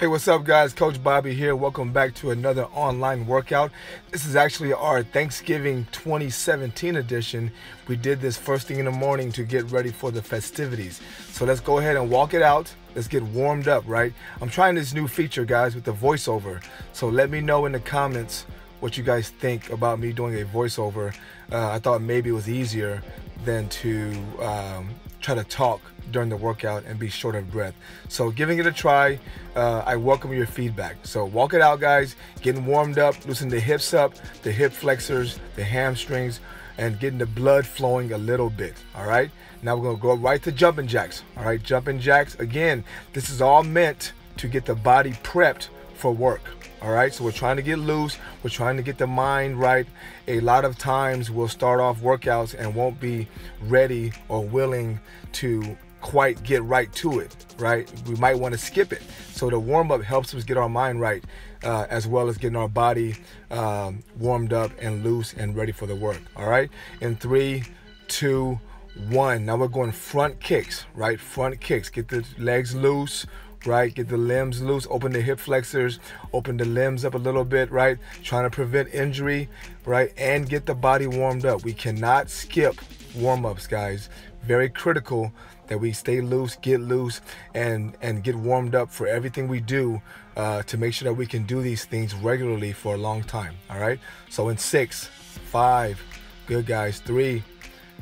Hey, what's up, guys? Coach Bobby here. Welcome back to another online workout. This is actually our Thanksgiving 2017 edition. We did this first thing in the morning to get ready for the festivities. So let's go ahead and walk it out. Let's get warmed up, right? I'm trying this new feature, guys, with the voiceover. So let me know in the comments what you guys think about me doing a voiceover. Uh, I thought maybe it was easier than to um, try to talk during the workout and be short of breath. So giving it a try, uh, I welcome your feedback. So walk it out, guys. Getting warmed up, loosen the hips up, the hip flexors, the hamstrings, and getting the blood flowing a little bit. All right. Now we're gonna go right to jumping jacks. All right, jumping jacks. Again, this is all meant to get the body prepped for work. All right, so we're trying to get loose. We're trying to get the mind right. A lot of times we'll start off workouts and won't be ready or willing to quite get right to it, right? We might want to skip it. So the warm up helps us get our mind right, uh, as well as getting our body um, warmed up and loose and ready for the work. All right, in three, two, one. Now we're going front kicks, right? Front kicks. Get the legs loose, right? Get the limbs loose, open the hip flexors, open the limbs up a little bit, right? Trying to prevent injury, right? And get the body warmed up. We cannot skip warm ups, guys. Very critical that we stay loose, get loose, and and get warmed up for everything we do uh, to make sure that we can do these things regularly for a long time. All right. So in six, five, good guys, three,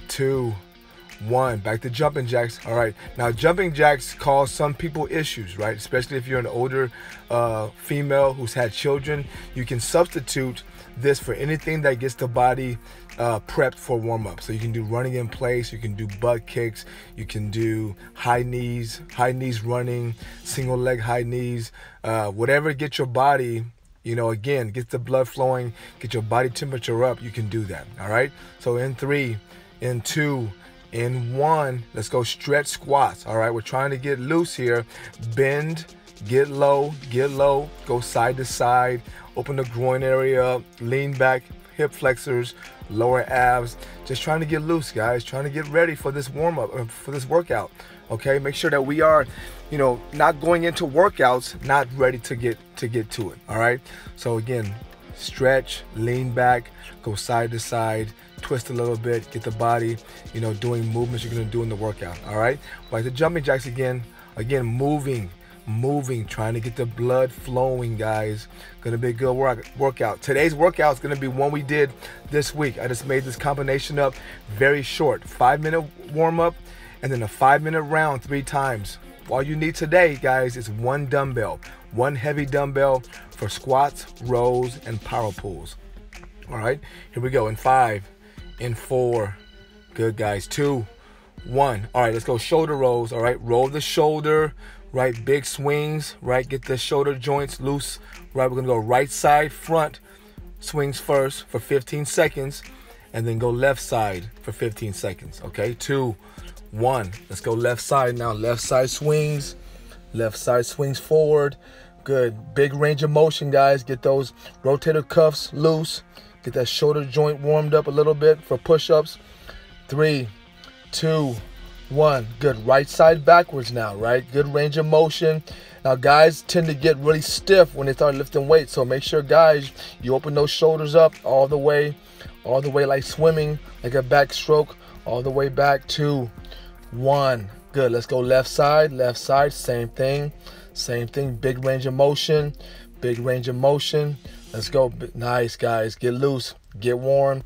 two one. Back to jumping jacks. All right. Now, jumping jacks cause some people issues, right? Especially if you're an older uh, female who's had children. You can substitute this for anything that gets the body uh, prepped for warm up. So you can do running in place, you can do butt kicks, you can do high knees, high knees running, single leg high knees, uh, whatever gets your body you know, again, get the blood flowing, get your body temperature up, you can do that. All right. So in three, in two, in one. Let's go stretch squats. All right, we're trying to get loose here. Bend, get low, get low, go side to side, open the groin area up, lean back, hip flexors, lower abs. Just trying to get loose, guys. Trying to get ready for this warm up, uh, for this workout. Okay, make sure that we are, you know, not going into workouts not ready to get to get to it. All right. So again, stretch, lean back, go side to side, twist a little bit, get the body, you know, doing movements you're gonna do in the workout. All right. Like the jumping jacks again, again, moving, moving, trying to get the blood flowing, guys. Gonna be a good work, workout. Today's workout is gonna be one we did this week. I just made this combination up very short. Five minute warm up and then a five minute round three times. All you need today, guys, is one dumbbell, one heavy dumbbell for squats, rows, and power pulls. All right, here we go in five, in four. Good, guys. Two, one. All right, let's go shoulder rolls. All right, roll the shoulder, right? Big swings, right? Get the shoulder joints loose, right? We're gonna go right side front swings first for 15 seconds, and then go left side for 15 seconds. Okay, two, one. Let's go left side now. Left side swings, left side swings forward. Good. Big range of motion, guys. Get those rotator cuffs loose. Get that shoulder joint warmed up a little bit for push-ups. Three, two, one. Good. Right side backwards now, right? Good range of motion. Now, guys tend to get really stiff when they start lifting weights. So make sure, guys, you open those shoulders up all the way, all the way like swimming, like a backstroke, all the way back. to one. Good. Let's go left side, left side. Same thing. Same thing. Big range of motion. Big range of motion. Let's go. Nice, guys. Get loose. Get warm.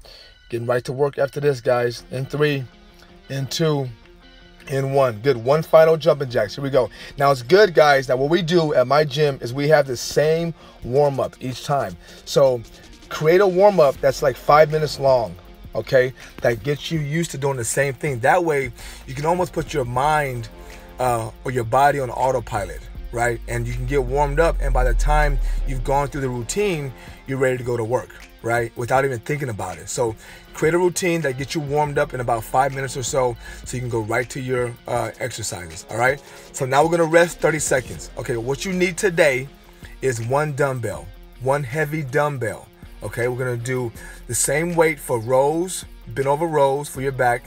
Getting right to work after this, guys. In three, in two, in one. Good. One final jumping jacks. Here we go. Now it's good, guys. Now what we do at my gym is we have the same warm up each time. So create a warm up that's like five minutes long. Okay, that gets you used to doing the same thing. That way, you can almost put your mind uh, or your body on autopilot right? And you can get warmed up, and by the time you've gone through the routine, you're ready to go to work, right? Without even thinking about it. So create a routine that gets you warmed up in about five minutes or so, so you can go right to your uh, exercises, all right? So now we're gonna rest 30 seconds. Okay, what you need today is one dumbbell, one heavy dumbbell. Okay, we're gonna do the same weight for rows, bent over rows for your back,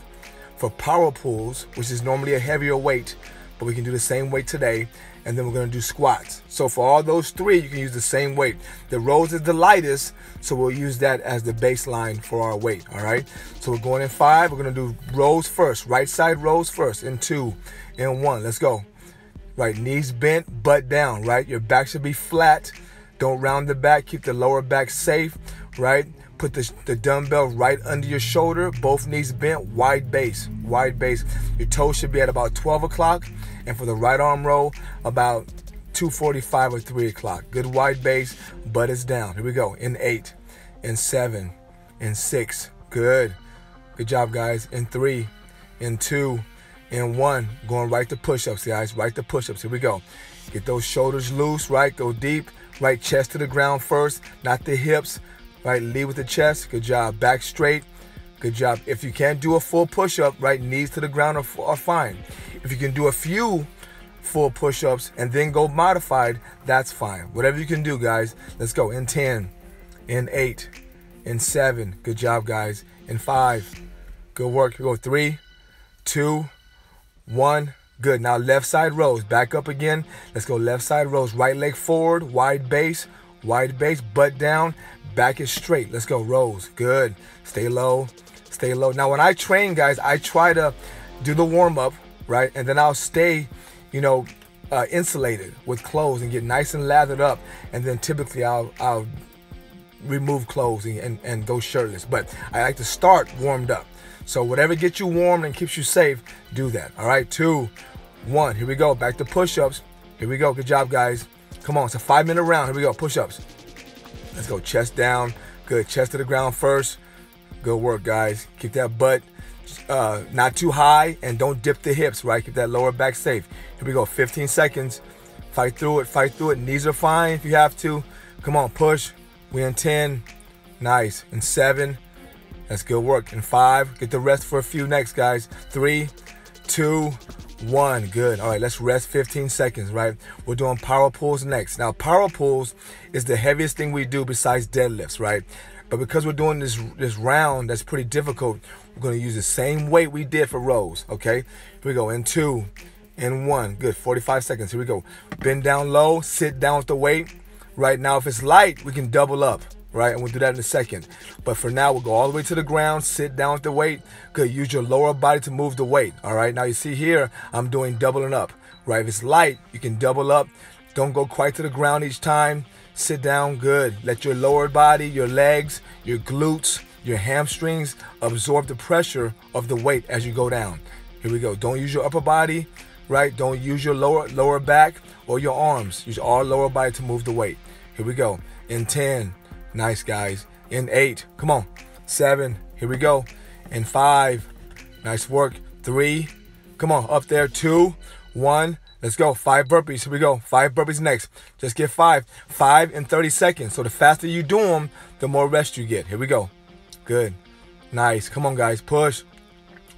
for power pulls, which is normally a heavier weight, but we can do the same weight today and then we're gonna do squats. So for all those three, you can use the same weight. The rows is the lightest, so we'll use that as the baseline for our weight, all right? So we're going in five, we're gonna do rows first, right side rows first, in two, in one, let's go. Right, knees bent, butt down, right? Your back should be flat. Don't round the back, keep the lower back safe, right? Put the, the dumbbell right under your shoulder, both knees bent, wide base, wide base. Your toes should be at about 12 o'clock, and for the right arm row, about 2.45 or 3 o'clock. Good wide base, butt is down. Here we go. In eight, in seven, in six. Good. Good job, guys. In three, in two, in one. Going right to push-ups, guys. Right to push-ups. Here we go. Get those shoulders loose, right? Go deep. Right chest to the ground first, not the hips. Right, lead with the chest. Good job. Back straight. Good job. If you can't do a full push-up, right, knees to the ground are, are fine. If you can do a few full push-ups and then go modified, that's fine. Whatever you can do, guys. Let's go. In 10, in 8, in 7. Good job, guys. In 5. Good work. We go 3, 2, 1. Good. Now left side rows. Back up again. Let's go left side rows. Right leg forward. Wide base. Wide base. Butt down. Back is straight. Let's go. Rows. Good. Stay low. Stay low. Now when I train, guys, I try to do the warm up, right? And then I'll stay, you know, uh, insulated with clothes and get nice and lathered up. And then typically I'll I'll remove clothes and, and, and go shirtless. But I like to start warmed up. So whatever gets you warm and keeps you safe, do that. All right, two, one. Here we go. Back to push-ups. Here we go. Good job, guys. Come on. It's a five-minute round. Here we go. Push-ups. Let's go. Chest down. Good. Chest to the ground first. Good work, guys. Keep that butt uh, not too high and don't dip the hips, right? Keep that lower back safe. Here we go. 15 seconds. Fight through it. Fight through it. Knees are fine if you have to. Come on. Push. We in 10. Nice. In 7. That's good work. In 5. Get the rest for a few next, guys. 3, 2, one, good. All right, let's rest 15 seconds, right? We're doing power pulls next. Now, power pulls is the heaviest thing we do besides deadlifts, right? But because we're doing this this round that's pretty difficult, we're gonna use the same weight we did for rows, okay? Here we go, in two, in one, good, 45 seconds, here we go. Bend down low, sit down with the weight. Right now, if it's light, we can double up, right? And we'll do that in a second. But for now, we'll go all the way to the ground, sit down with the weight. Good, use your lower body to move the weight, all right? Now you see here, I'm doing doubling up, right? If it's light, you can double up. Don't go quite to the ground each time. Sit down, good. Let your lower body, your legs, your glutes, your hamstrings absorb the pressure of the weight as you go down. Here we go. Don't use your upper body, right? Don't use your lower lower back or your arms. Use all lower body to move the weight. Here we go. In 10, Nice, guys. In eight. Come on. Seven. Here we go. In five. Nice work. Three. Come on. Up there. Two. One. Let's go. Five burpees. Here we go. Five burpees next. Just get five. Five in 30 seconds. So the faster you do them, the more rest you get. Here we go. Good. Nice. Come on, guys. Push.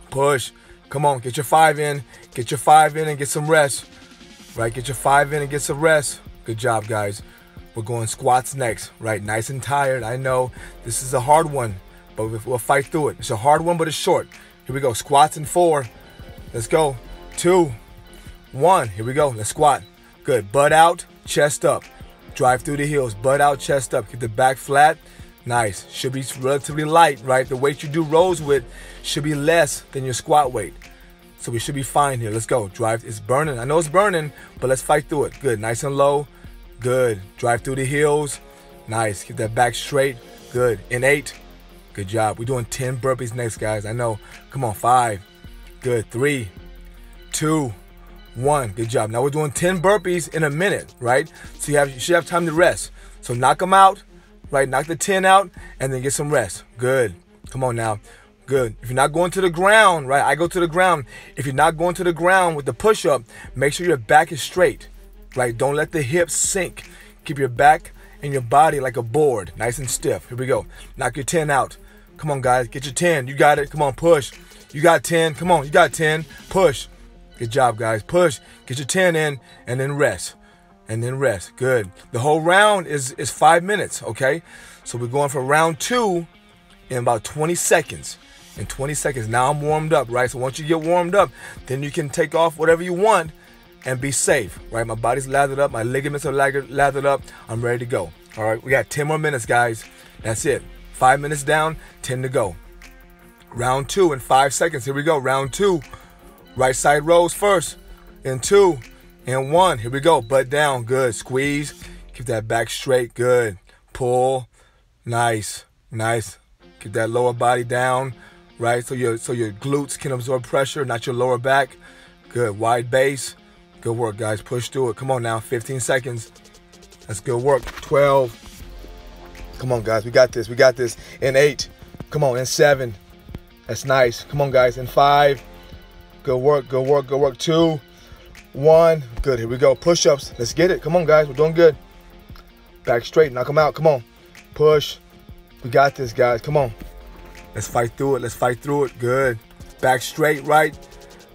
Push. Come on. Get your five in. Get your five in and get some rest. Right. Get your five in and get some rest. Good job, guys. We're going squats next, right? Nice and tired. I know this is a hard one, but we'll fight through it. It's a hard one, but it's short. Here we go. Squats in four. Let's go. Two, one. Here we go. Let's squat. Good. Butt out, chest up. Drive through the heels. Butt out, chest up. Keep the back flat. Nice. Should be relatively light, right? The weight you do rows with should be less than your squat weight. So we should be fine here. Let's go. Drive. It's burning. I know it's burning, but let's fight through it. Good. Nice and low. Good. Drive through the heels. Nice. Keep that back straight. Good. In eight. Good job. We're doing 10 burpees next, guys. I know. Come on. Five. Good. Three, two, one. Good job. Now we're doing 10 burpees in a minute, right? So you have you should have time to rest. So knock them out, right? Knock the 10 out and then get some rest. Good. Come on now. Good. If you're not going to the ground, right? I go to the ground. If you're not going to the ground with the push up, make sure your back is straight right? Don't let the hips sink. Keep your back and your body like a board, nice and stiff. Here we go. Knock your 10 out. Come on, guys. Get your 10. You got it. Come on, push. You got 10. Come on, you got 10. Push. Good job, guys. Push. Get your 10 in and then rest. And then rest. Good. The whole round is, is five minutes, okay? So we're going for round two in about 20 seconds. In 20 seconds. Now I'm warmed up, right? So once you get warmed up, then you can take off whatever you want and be safe, right? My body's lathered up, my ligaments are lathered up. I'm ready to go. All right, we got 10 more minutes, guys. That's it. Five minutes down, 10 to go. Round two in five seconds. Here we go. Round two. Right side rows first. In two. And one. Here we go. Butt down. Good. Squeeze. Keep that back straight. Good. Pull. Nice. Nice. Keep that lower body down. Right? So your so your glutes can absorb pressure, not your lower back. Good. Wide base. Good work, guys. Push through it. Come on now. 15 seconds. That's good work. 12. Come on, guys. We got this. We got this. In eight. Come on. In seven. That's nice. Come on, guys. In five. Good work. Good work. Good work. Two. One. Good. Here we go. Push ups. Let's get it. Come on, guys. We're doing good. Back straight. Knock them out. Come on. Push. We got this, guys. Come on. Let's fight through it. Let's fight through it. Good. Back straight, right?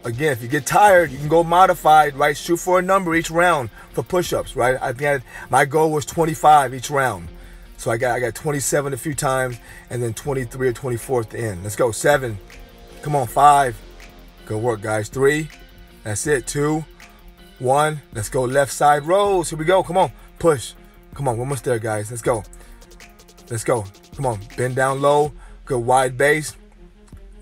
Again, if you get tired, you can go modified, right? Shoot for a number each round for push-ups, right? I think I, my goal was 25 each round. So I got I got 27 a few times and then 23 or 24 at the end. Let's go. Seven. Come on, five. Good work, guys. Three. That's it. Two. One. Let's go. Left side rows. Here we go. Come on. Push. Come on. One more there, guys. Let's go. Let's go. Come on. Bend down low. Good wide base.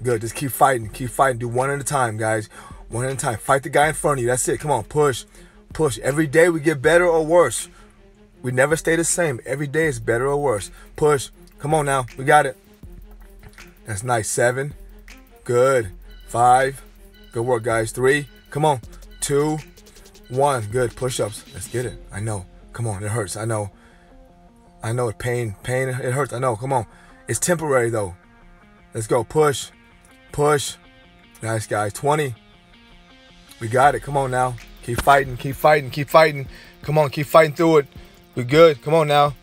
Good. Just keep fighting. Keep fighting. Do one at a time, guys. One at a time. Fight the guy in front of you. That's it. Come on. Push. Push. Every day we get better or worse. We never stay the same. Every day is better or worse. Push. Come on now. We got it. That's nice. Seven. Good. Five. Good work, guys. Three. Come on. Two. One. Good. Push ups. Let's get it. I know. Come on. It hurts. I know. I know. Pain. Pain. It hurts. I know. Come on. It's temporary though. Let's go. Push. Push. Nice, guys. 20. We got it. Come on now. Keep fighting. Keep fighting. Keep fighting. Come on. Keep fighting through it. We good. Come on now.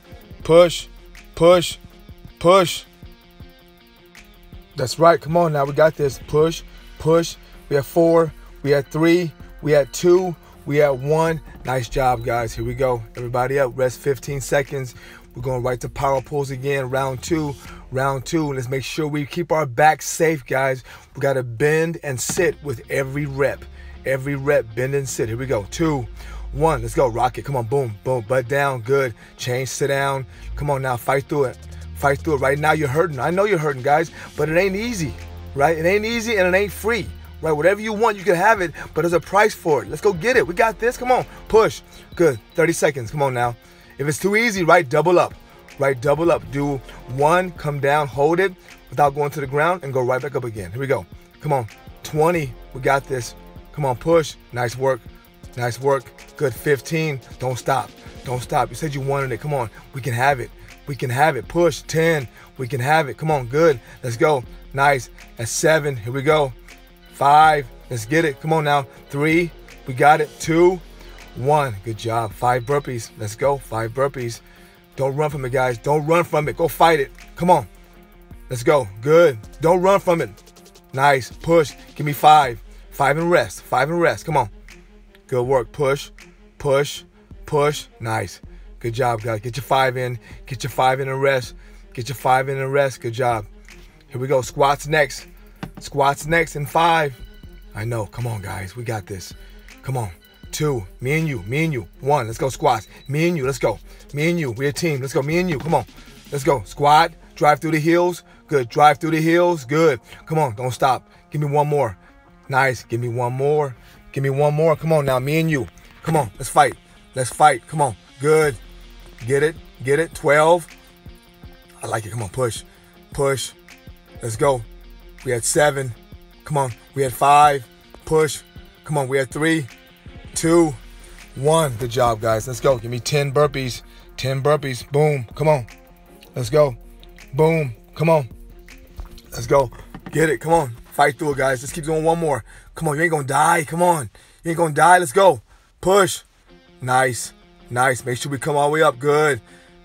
Push. Push. Push. That's right. Come on now. We got this. Push. Push. We have four. We had three. We had two. We had one. Nice job, guys. Here we go. Everybody up. Rest 15 seconds. We're going right to power pulls again. Round two round two. Let's make sure we keep our back safe, guys. We got to bend and sit with every rep. Every rep, bend and sit. Here we go. Two, one. Let's go. Rock it. Come on. Boom, boom. Butt down. Good. Change. Sit down. Come on now. Fight through it. Fight through it. Right now, you're hurting. I know you're hurting, guys, but it ain't easy, right? It ain't easy and it ain't free, right? Whatever you want, you can have it, but there's a price for it. Let's go get it. We got this. Come on. Push. Good. 30 seconds. Come on now. If it's too easy, right, double up right? Double up. Do one, come down, hold it without going to the ground, and go right back up again. Here we go. Come on. 20. We got this. Come on, push. Nice work. Nice work. Good. 15. Don't stop. Don't stop. You said you wanted it. Come on. We can have it. We can have it. Push. 10. We can have it. Come on. Good. Let's go. Nice. At seven. Here we go. Five. Let's get it. Come on now. Three. We got it. Two. One. Good job. Five burpees. Let's go. Five burpees. Don't run from it, guys. Don't run from it. Go fight it. Come on. Let's go. Good. Don't run from it. Nice. Push. Give me five. Five and rest. Five and rest. Come on. Good work. Push. Push. Push. Nice. Good job, guys. Get your five in. Get your five in and rest. Get your five in and rest. Good job. Here we go. Squats next. Squats next in five. I know. Come on, guys. We got this. Come on two, me and you, me and you. One, let's go squats. Me and you, let's go. Me and you, we're a team. Let's go, me and you. Come on. Let's go. Squat, drive through the heels. Good. Drive through the heels. Good. Come on, don't stop. Give me one more. Nice. Give me one more. Give me one more. Come on now, me and you. Come on, let's fight. Let's fight. Come on. Good. Get it. Get it. 12. I like it. Come on, push. Push. Let's go. We had seven. Come on. We had five. Push. Come on. We had three two, one. Good job, guys. Let's go. Give me 10 burpees. 10 burpees. Boom. Come on. Let's go. Boom. Come on. Let's go. Get it. Come on. Fight through it, guys. Let's keep doing one more. Come on. You ain't going to die. Come on. You ain't going to die. Let's go. Push. Nice. Nice. Make sure we come all the way up. Good.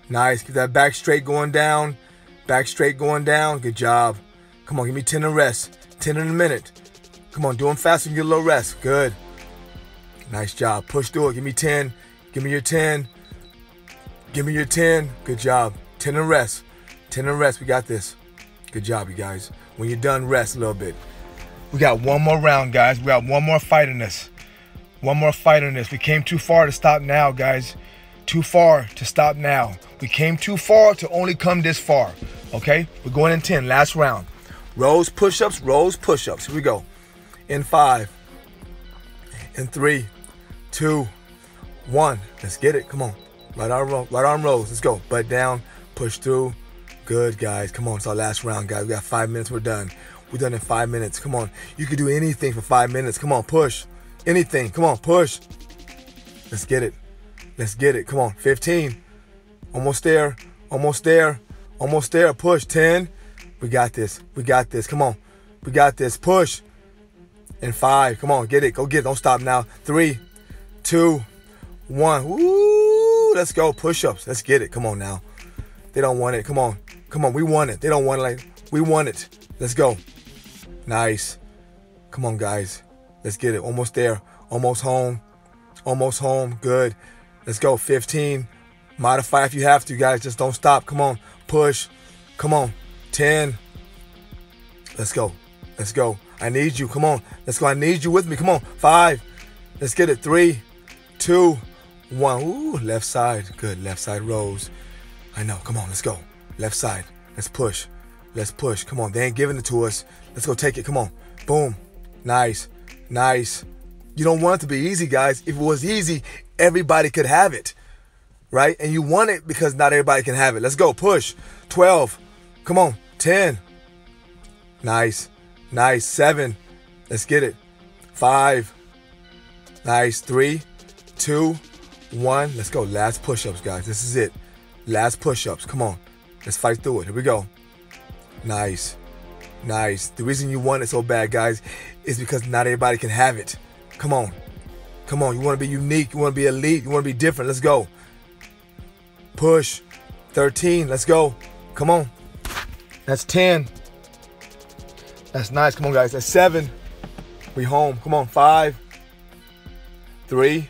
Nice. Keep that back straight going down. Back straight going down. Good job. Come on. Give me 10 and rest. 10 in a minute. Come on. Do them fast and get a little rest. Good. Nice job. Push through it. Give me 10. Give me your 10. Give me your 10. Good job. 10 and rest. 10 and rest. We got this. Good job, you guys. When you're done, rest a little bit. We got one more round, guys. We got one more fight in this. One more fight in this. We came too far to stop now, guys. Too far to stop now. We came too far to only come this far. Okay? We're going in 10. Last round. Rows, push-ups, rows, push-ups. Here we go. In five. In three. Two. One. Let's get it. Come on. Right arm roll. Right arm rolls. Let's go. Butt down. Push through. Good, guys. Come on. It's our last round, guys. We got five minutes. We're done. We're done in five minutes. Come on. You can do anything for five minutes. Come on. Push. Anything. Come on. Push. Let's get it. Let's get it. Come on. 15. Almost there. Almost there. Almost there. Push. 10. We got this. We got this. Come on. We got this. Push. And five. Come on. Get it. Go get it. Don't stop now. Three, two, one. Woo. Let's go. Push ups. Let's get it. Come on now. They don't want it. Come on. Come on. We want it. They don't want it. Like, we want it. Let's go. Nice. Come on, guys. Let's get it. Almost there. Almost home. Almost home. Good. Let's go. 15. Modify if you have to, guys. Just don't stop. Come on. Push. Come on. 10. Let's go. Let's go. I need you. Come on. Let's go. I need you with me. Come on. Five. Let's get it. Three, two, one. Ooh, left side. Good. Left side rows. I know. Come on. Let's go. Left side. Let's push. Let's push. Come on. They ain't giving it to us. Let's go take it. Come on. Boom. Nice. Nice. You don't want it to be easy, guys. If it was easy, everybody could have it. Right? And you want it because not everybody can have it. Let's go. Push. 12. Come on. 10. Nice. Nice. 7. Let's get it. 5. Nice. 3, 2, 1. Let's go. Last push ups, guys. This is it. Last push ups. Come on. Let's fight through it. Here we go. Nice. Nice. The reason you want it so bad, guys, is because not everybody can have it. Come on. Come on. You want to be unique. You want to be elite. You want to be different. Let's go. Push. 13. Let's go. Come on. That's 10. That's nice. Come on, guys. That's 7. We home. Come on. 5. 3.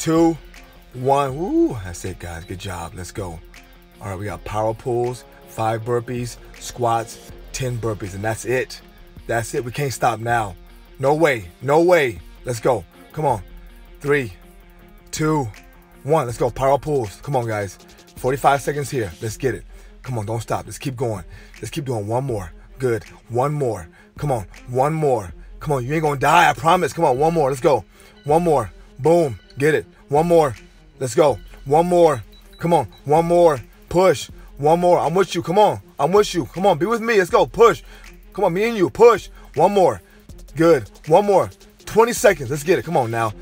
2. 1. Woo. That's it, guys. Good job. Let's go. All right. We got power pulls, 5 burpees, squats, 10 burpees, and that's it. That's it. We can't stop now. No way. No way. Let's go. Come on. Three, two, one. Let's go. Power pulls. Come on, guys. 45 seconds here. Let's get it. Come on. Don't stop. Let's keep going. Let's keep doing one more. Good. One more. Come on. One more. Come on. You ain't going to die. I promise. Come on. One more. Let's go. One more. Boom. Get it. One more. Let's go. One more. Come on. One more. Push. One more. I'm with you. Come on. I'm with you. Come on. Be with me. Let's go. Push. Come on. Me and you. Push. One more. Good. One more. 20 seconds. Let's get it. Come on now.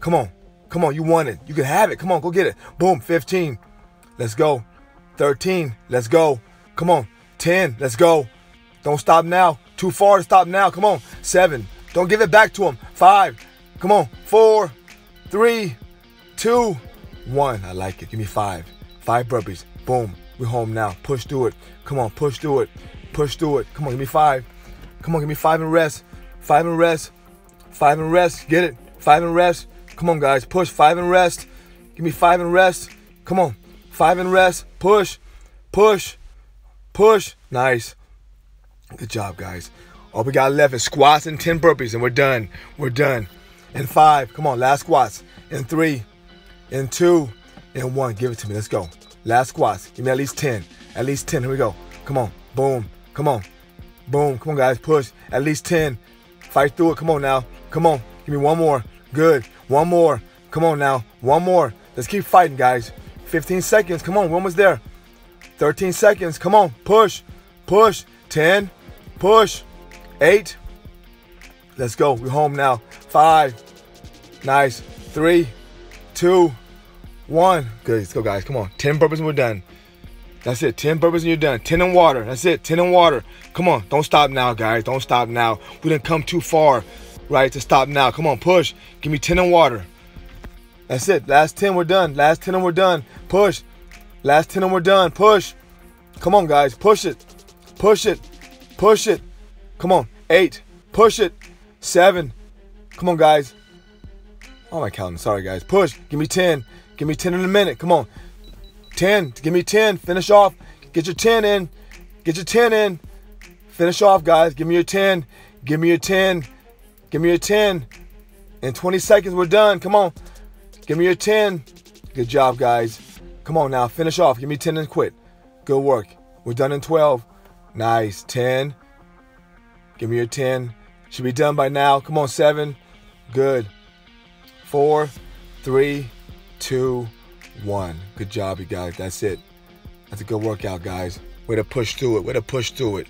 Come on. Come on. You want it. You can have it. Come on. Go get it. Boom. 15. Let's go. 13. Let's go. Come on. 10. Let's go. Don't stop now. Too far to stop now. Come on. 7. Don't give it back to him. 5. Come on. 4. 3. 2. 1. I like it. Give me 5. 5 burpees. Boom. We're home now. Push through it. Come on. Push through it. Push through it. Come on. Give me 5. Come on. Give me 5 and rest. 5 and rest. 5 and rest. Get it. 5 and rest. Come on, guys. Push. 5 and rest. Give me 5 and rest. Come on. 5 and rest. Push. Push. Push. Nice. Good job, guys. All we got left is squats and 10 burpees, and we're done. We're done. And five. Come on, last squats. And three. And two. And one. Give it to me. Let's go. Last squats. Give me at least 10. At least 10. Here we go. Come on. Boom. Come on. Boom. Come on, guys. Push. At least 10. Fight through it. Come on now. Come on. Give me one more. Good. One more. Come on now. One more. Let's keep fighting, guys. 15 seconds. Come on. We're almost there. 13 seconds. Come on. Push. Push. 10. Push. 8. Let's go. We're home now. 5. Nice. Three, two, one. Good. Let's go, guys. Come on. 10 burpees and we're done. That's it. 10 burpees and you're done. 10 in water. That's it. 10 in water. Come on. Don't stop now, guys. Don't stop now. We didn't come too far, right, to stop now. Come on. Push. Give me 10 in water. That's it. Last 10, we're done. Last 10 and we're done. Push. Last 10 and we're done. Push. Come on, guys. Push it. Push it. Push it. Come on. Eight. Push it. Seven. Come on, guys. Oh, my counting. Sorry, guys. Push. Give me 10. Give me 10 in a minute. Come on. 10. Give me 10. Finish off. Get your 10 in. Get your 10 in. Finish off, guys. Give me your 10. Give me your 10. Give me your 10. In 20 seconds, we're done. Come on. Give me your 10. Good job, guys. Come on now, finish off. Give me 10 and quit. Good work. We're done in 12. Nice. 10. Give me your 10. Should be done by now. Come on, 7. Good. 4, 3, 2, 1. Good job, you guys. That's it. That's a good workout, guys. Way to push through it. Way to push through it.